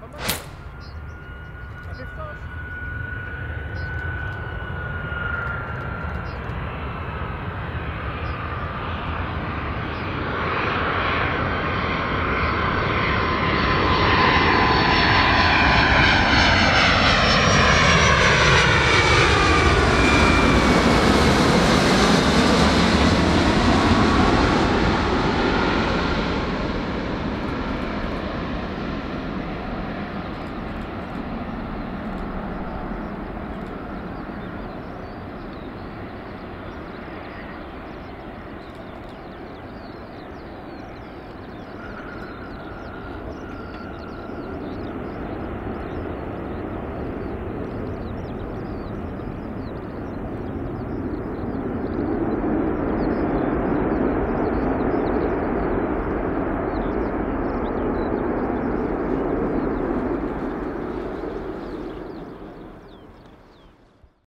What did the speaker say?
Come on.